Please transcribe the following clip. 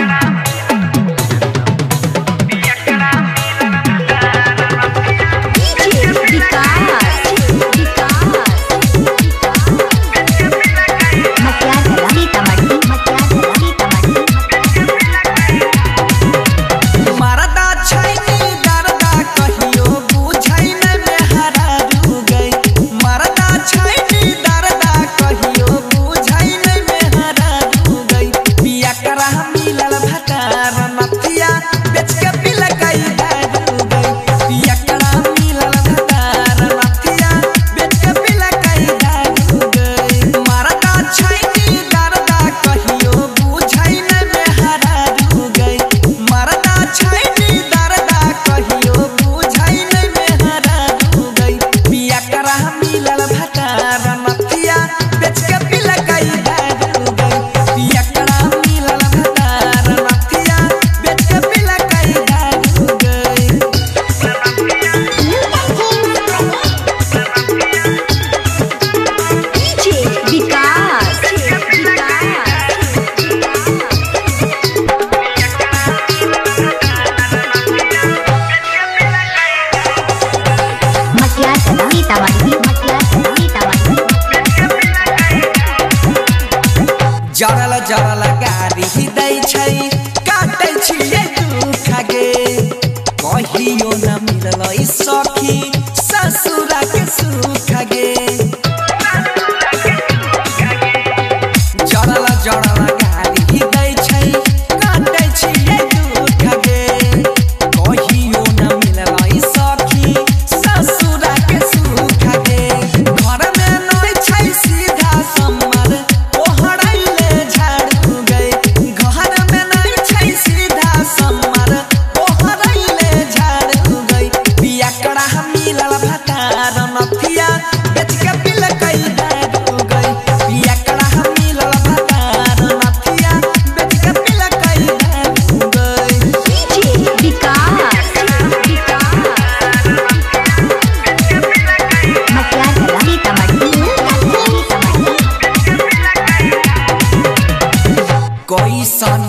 Yeah. जरल जरल गाड़ी दै छै काटै छियै só